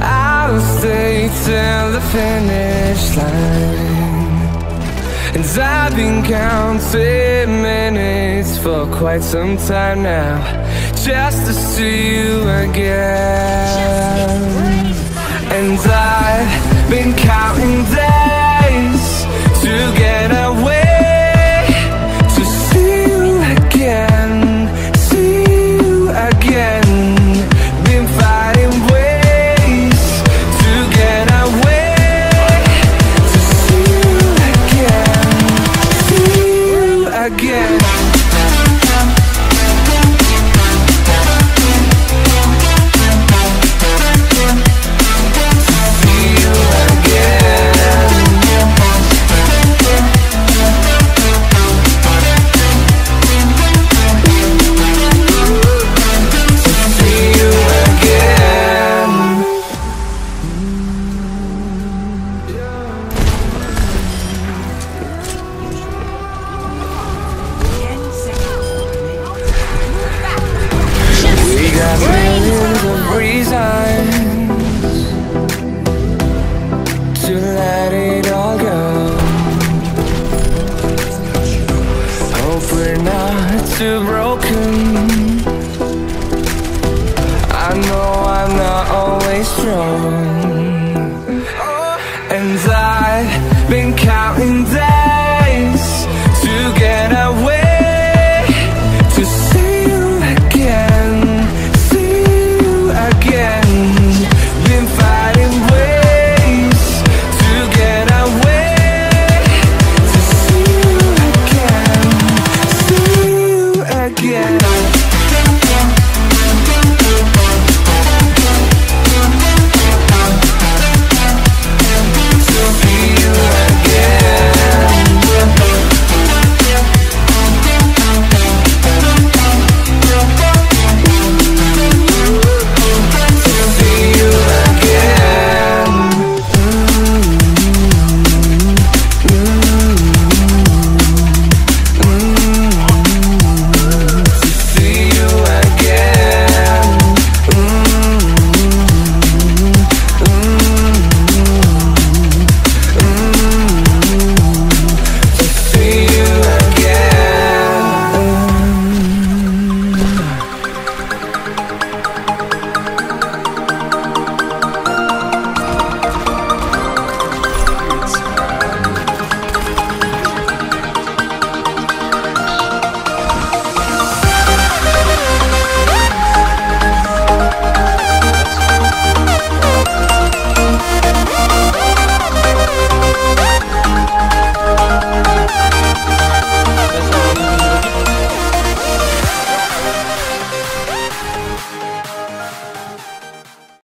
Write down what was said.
I'll stay till the finish line. And I've been counting minutes for quite some time now. Just to see you again. And I've been counting too broken. I know I'm not always strong. And I've been counting down